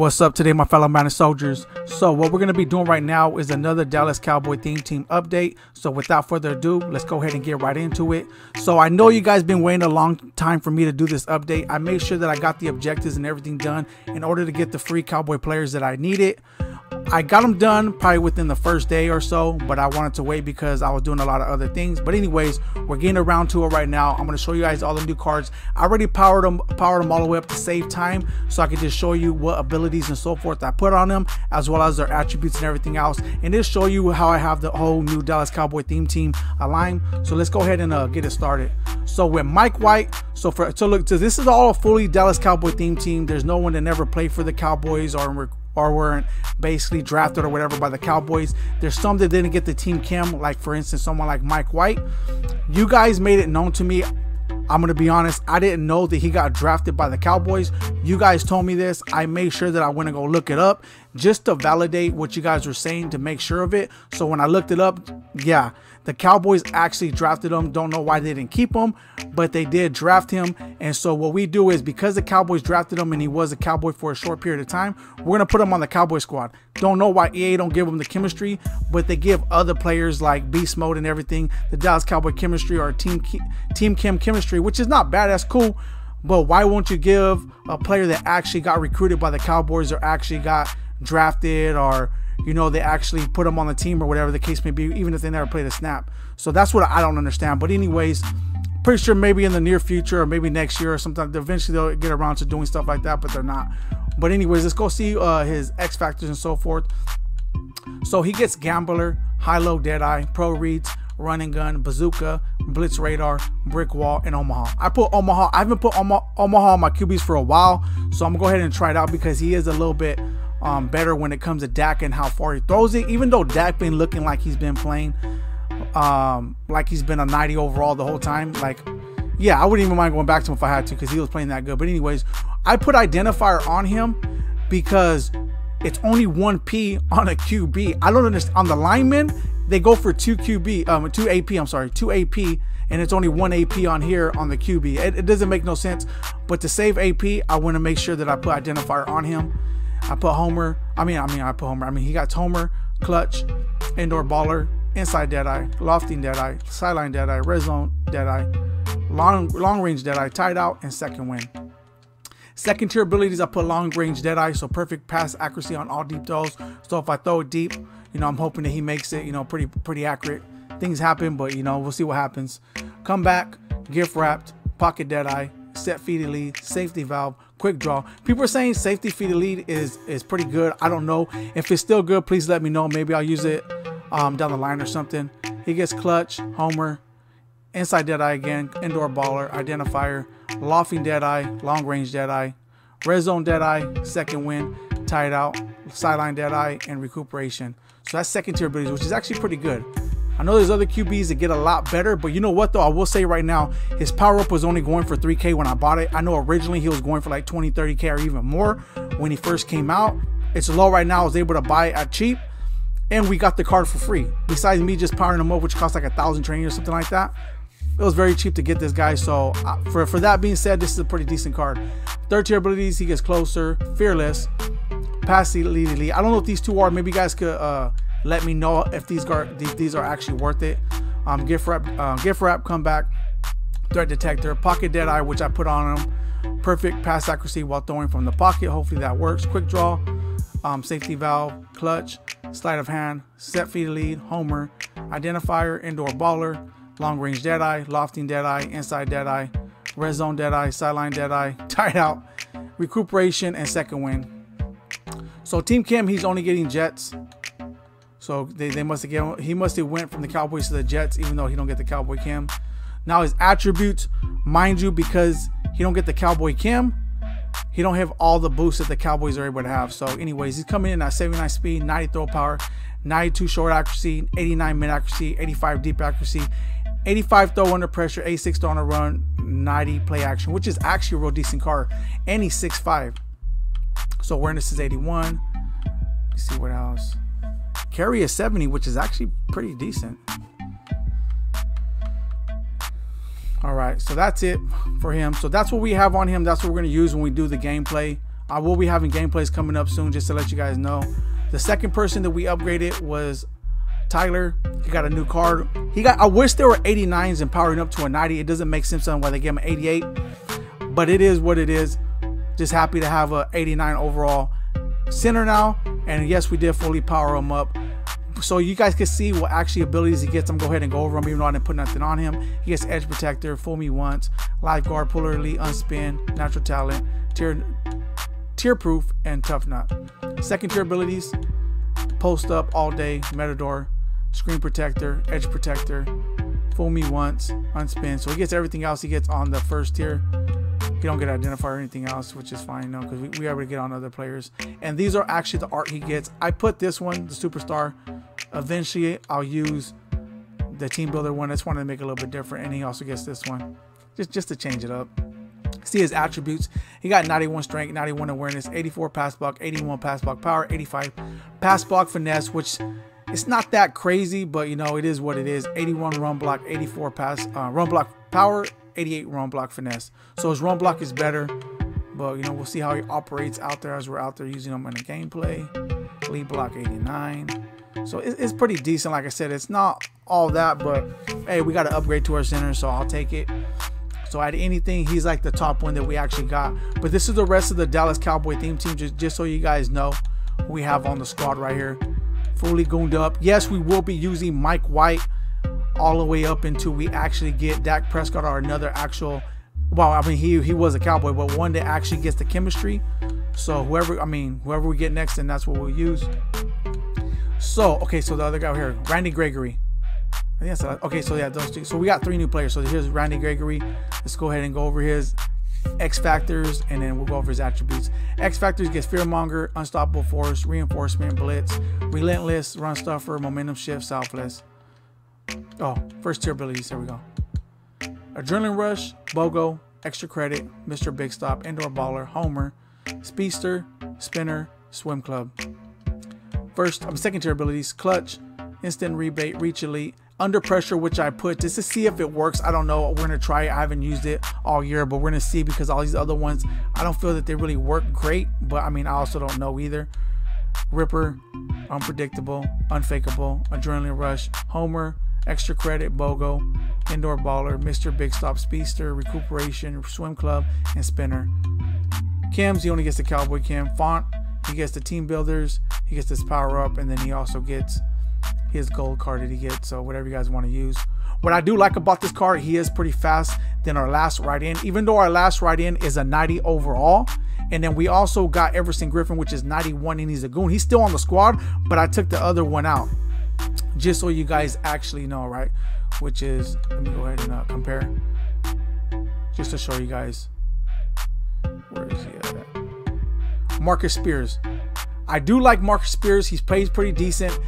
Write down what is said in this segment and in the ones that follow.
What's up today, my fellow Madden soldiers? So, what we're going to be doing right now is another Dallas Cowboy theme team update. So, without further ado, let's go ahead and get right into it. So, I know you guys been waiting a long time for me to do this update. I made sure that I got the objectives and everything done in order to get the free Cowboy players that I needed. I got them done probably within the first day or so, but I wanted to wait because I was doing a lot of other things. But anyways, we're getting around to it right now. I'm going to show you guys all the new cards. I already powered them, powered them all the way up to save time, so I can just show you what abilities and so forth I put on them, as well as their attributes and everything else, and just show you how I have the whole new Dallas Cowboy theme team aligned. So let's go ahead and uh, get it started. So with Mike White, so for so look, so this is all a fully Dallas Cowboy theme team. There's no one that never played for the Cowboys or or weren't basically drafted or whatever by the Cowboys. There's some that didn't get the team chem, like for instance, someone like Mike White. You guys made it known to me. I'm gonna be honest, I didn't know that he got drafted by the Cowboys. You guys told me this. I made sure that I went and go look it up just to validate what you guys were saying to make sure of it. So when I looked it up, yeah, the Cowboys actually drafted him. Don't know why they didn't keep him, but they did draft him. And so what we do is because the Cowboys drafted him and he was a Cowboy for a short period of time, we're gonna put him on the Cowboy squad. Don't know why EA don't give him the chemistry, but they give other players like Beast Mode and everything the Dallas Cowboy chemistry or Team Team Chem chemistry, which is not bad. That's cool. But why won't you give a player that actually got recruited by the Cowboys or actually got drafted or you know, they actually put them on the team or whatever the case may be, even if they never played a snap. So that's what I don't understand. But anyways, pretty sure maybe in the near future or maybe next year or something, eventually they'll get around to doing stuff like that, but they're not. But anyways, let's go see uh, his X factors and so forth. So he gets Gambler, High Low Deadeye, Pro Reads, Running Gun, Bazooka, Blitz Radar, Brick Wall, and Omaha. I put Omaha. I haven't put Omaha on my QBs for a while, so I'm gonna go ahead and try it out because he is a little bit um, better when it comes to Dak and how far he throws it. Even though Dak been looking like he's been playing, um, like he's been a 90 overall the whole time. Like, yeah, I wouldn't even mind going back to him if I had to because he was playing that good. But anyways, I put identifier on him because it's only one P on a QB. I don't understand. On the lineman, they go for two QB, um, two AP. I'm sorry, two AP, and it's only one AP on here on the QB. It, it doesn't make no sense. But to save AP, I want to make sure that I put identifier on him I put Homer. I mean, I mean, I put Homer. I mean, he got Homer, Clutch, Indoor Baller, Inside Deadeye, Lofting Deadeye, Sideline Deadeye, Red Zone Deadeye, Long Long Range Deadeye, Tight Out, and Second Wind. Second tier abilities, I put Long Range Deadeye, so perfect pass accuracy on all deep throws. So if I throw it deep, you know, I'm hoping that he makes it, you know, pretty pretty accurate. Things happen, but you know, we'll see what happens. Come back, gift wrapped, pocket Deadeye, set feet lead, safety valve, quick draw. People are saying safety feed elite is is pretty good. I don't know if it's still good. Please let me know. Maybe I'll use it um, down the line or something. He gets clutch, homer, inside dead eye again, indoor baller, identifier, lofting dead eye, long range dead eye, red zone dead eye, second wind, tight out, sideline dead eye, and recuperation. So that's second tier abilities, which is actually pretty good. I know there's other QBs that get a lot better, but you know what though? I will say right now, his power up was only going for 3K when I bought it. I know originally he was going for like 20, 30K or even more when he first came out. It's low right now. I was able to buy it at cheap and we got the card for free. Besides me just powering him up, which cost like a thousand training or something like that. It was very cheap to get this guy. So for, for that being said, this is a pretty decent card. Third tier abilities, he gets closer, fearless, pass elite elite. I don't know if these two are. Maybe you guys could uh, let me know if these are these, these are actually worth it. Um, gift wrap, uh, gift wrap, comeback, threat detector, pocket dead eye, which I put on them. Perfect pass accuracy while throwing from the pocket. Hopefully that works. Quick draw, um, safety valve, clutch, sleight of hand, set feet lead, homer, identifier, indoor baller, long range dead eye, lofting dead eye, inside dead eye, red zone dead eye, sideline dead eye, tight out, recuperation, and second wind. So Team Chem, he's only getting Jets. So they, they must have he must have went from the Cowboys to the Jets, even though he don't get the Cowboy cam. Now his attributes, mind you, because he don't get the Cowboy cam, he don't have all the boosts that the Cowboys are able to have. So anyways, he's coming in at 79 speed, 90 throw power, 92 short accuracy, 89 mid accuracy, 85 deep accuracy, 85 throw under pressure, 86 throw on a run, 90 play action, which is actually a real decent car. And he's 6'5". So awareness is 81. Let's see what else. Carry a 70, which is actually pretty decent. All right, so that's it for him. So that's what we have on him. That's what we're going to use when we do the gameplay. I will be having gameplays coming up soon just to let you guys know. The second person that we upgraded was Tyler. He got a new card. He got. I wish there were 89s and powering up to a 90. It doesn't make sense on why they give him 88, but it is what it is. Just happy to have a 89 overall center now. And yes, we did fully power him up. So you guys can see what actually abilities he gets. I'm go ahead and go over them, even though I didn't put nothing on him. He gets Edge Protector, Fool Me Once, Lifeguard, Puller Elite, Unspin, Natural Talent, Tier, tier Proof, and Tough Nut. Second tier abilities, Post Up All Day, Matador, Screen Protector, Edge Protector, Fool Me Once, Unspin. So he gets everything else he gets on the first tier. He don't get identifier or anything else, which is fine, no, because we, we already get on other players. And these are actually the art he gets. I put this one, the Superstar. Eventually, I'll use the Team Builder one. I just wanted to make it a little bit different. And he also gets this one, just, just to change it up. See his attributes. He got 91 strength, 91 awareness, 84 pass block, 81 pass block power, 85 pass block finesse, which it's not that crazy, but you know, it is what it is. 81 run block, 84 pass uh, run block power, 88 run block finesse. So his run block is better, but you know we'll see how he operates out there as we're out there using him in the gameplay. Lead block 89. So it's pretty decent. Like I said, it's not all that, but hey, we got to upgrade to our center, so I'll take it. So at anything, he's like the top one that we actually got. But this is the rest of the Dallas Cowboy theme team, just, just so you guys know we have on the squad right here. Fully gooned up. Yes, we will be using Mike White all the way up until we actually get Dak Prescott or another actual. Well, I mean, he he was a cowboy, but one that actually gets the chemistry. So whoever, I mean, whoever we get next, and that's what we'll use. So okay, so the other guy here, Randy Gregory. I think that's okay. So yeah, those two. So we got three new players. So here's Randy Gregory. Let's go ahead and go over his X factors, and then we'll go over his attributes. X factors gets fearmonger, unstoppable force, reinforcement, blitz, relentless, run stuffer, momentum shift, selfless. Oh, first tier abilities. There we go. Adrenaline Rush, BOGO, Extra Credit, Mr. Big Stop, Indoor Baller, Homer, Speedster, Spinner, Swim Club. First, I'm um, second tier abilities, Clutch, Instant Rebate, Reach Elite, Under Pressure, which I put just to see if it works. I don't know. We're going to try it. I haven't used it all year, but we're going to see because all these other ones, I don't feel that they really work great, but I mean, I also don't know either. Ripper, Unpredictable, Unfakeable, Adrenaline Rush, Homer, Extra Credit, BOGO, Indoor Baller, Mr. Big Stop, Speedster, Recuperation, Swim Club, and Spinner. Kim's, he only gets the Cowboy Chem. Font, he gets the Team Builders, he gets this Power Up, and then he also gets his gold card that he gets. So whatever you guys want to use. What I do like about this card, he is pretty fast than our last ride in. Even though our last ride in is a 90 overall, and then we also got Everson Griffen, which is 91, and he's a goon. He's still on the squad, but I took the other one out just so you guys actually know, right? Which is, let me go ahead and uh, compare, just to show you guys. Where is he at? Marcus Spears. I do like Marcus Spears. He plays pretty decent.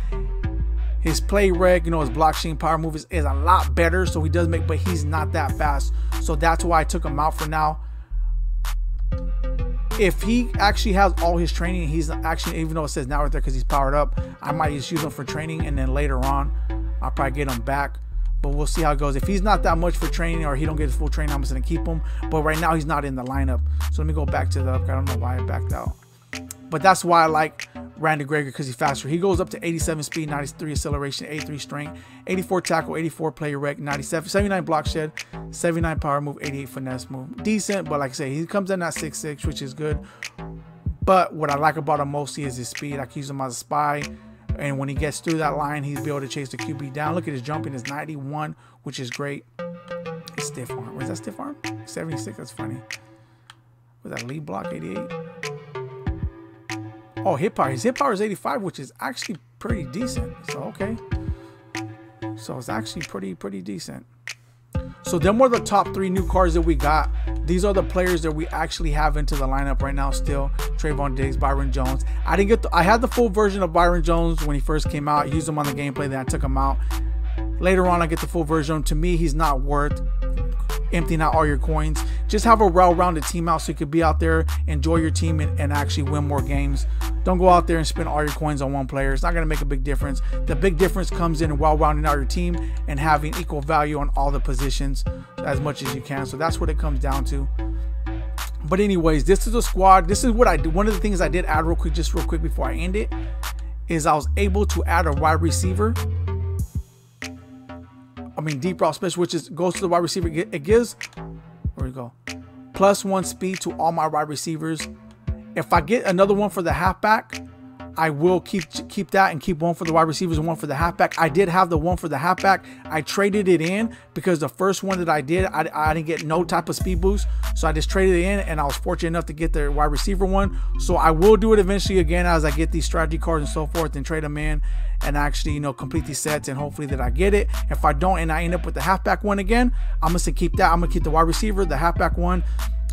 His play reg, you know, his blockchain power move is, is a lot better. So he does make, but he's not that fast. So that's why I took him out for now if he actually has all his training, he's actually even though it says now right there because he's powered up, I might just use him for training and then later on I'll probably get him back. But we'll see how it goes. If he's not that much for training or he don't get his full training, I'm just gonna keep him. But right now he's not in the lineup. So let me go back to the I don't know why I backed out. But that's why I like Randy Gregory because he's faster. He goes up to 87 speed, 93 acceleration, 83 strength, 84 tackle, 84 player rec, 97, 79 block shed, 79 power move, 88 finesse move. Decent, but like I say, he comes in at 6'6, which is good. But what I like about him mostly is his speed. I can use him as a spy. And when he gets through that line, he's be able to chase the QB down. Look at his jumping is 91, which is great. It's stiff arm. Was that stiff arm? 76. That's funny. Was that lead block 88? Oh, hit power. His hit power is 85, which is actually pretty decent. So, okay. So it's actually pretty, pretty decent. So them were the top three new cards that we got. These are the players that we actually have into the lineup right now still. Trevon Diggs, Byron Jones. I didn't get the, I had the full version of Byron Jones when he first came out. I used him on the gameplay, then I took him out. Later on, I get the full version. To me, he's not worth emptying out all your coins. Just have a well-rounded team out so you could be out there, enjoy your team, and, and actually win more games. Don't go out there and spend all your coins on one player. It's not going to make a big difference. The big difference comes in while rounding out your team and having equal value on all the positions as much as you can. So that's what it comes down to. But anyways, this is a squad. This is what I do. One of the things I did add real quick, just real quick before I end it, is I was able to add a wide receiver. I mean deep route special, which is goes to the wide receiver. It gives where we go plus one speed to all my wide receivers. If I get another one for the halfback, I will keep keep that and keep one for the wide receivers and one for the halfback. I did have the one for the halfback. I traded it in because the first one that I did, I, I didn't get no type of speed boost. So I just traded it in and I was fortunate enough to get the wide receiver one. So I will do it eventually again as I get these strategy cards and so forth and trade them in and actually, you know, complete these sets and hopefully that I get it. If I don't and I end up with the halfback one again, I'm going to keep that. I'm going to keep the wide receiver, the halfback one,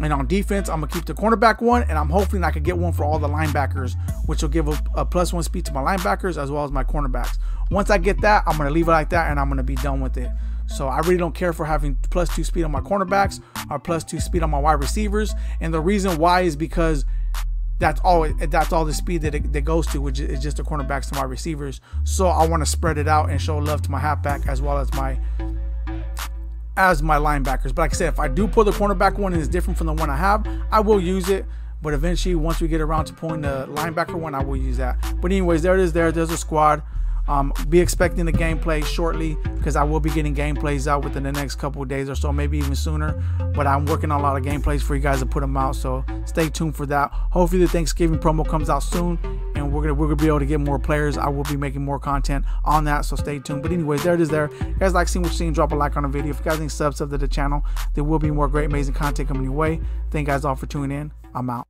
and on defense, I'm gonna keep the cornerback one, and I'm hoping I can get one for all the linebackers, which will give a, a, plus one speed to my linebackers as well as my cornerbacks. Once I get that, I'm gonna leave it like that, and I'm gonna be done with it. So I really don't care for having plus two speed on my cornerbacks or plus two speed on my wide receivers. And the reason why is because that's all that's all the speed that it that goes to, which is just the cornerbacks to my receivers. So I want to spread it out and show love to my halfback as well as my as my linebackers. But like I said, if I do pull the cornerback one and it's different from the one I have, I will use it. But eventually, once we get around to pulling the linebacker one, I will use that. But anyways, there it is. There, there's a squad. Um, be expecting the gameplay shortly because I will be getting gameplays out within the next couple of days or so, maybe even sooner. But I'm working on a lot of gameplays for you guys to put them out, so stay tuned for that. Hopefully, the Thanksgiving promo comes out soon, we're gonna we're gonna be able to get more players. I will be making more content on that, so stay tuned. But anyways, there it is. There, you guys like seeing what you're seeing? Drop a like on the video. If you guys need subs to the channel, there will be more great, amazing content coming your way. Thank you guys all for tuning in. I'm out.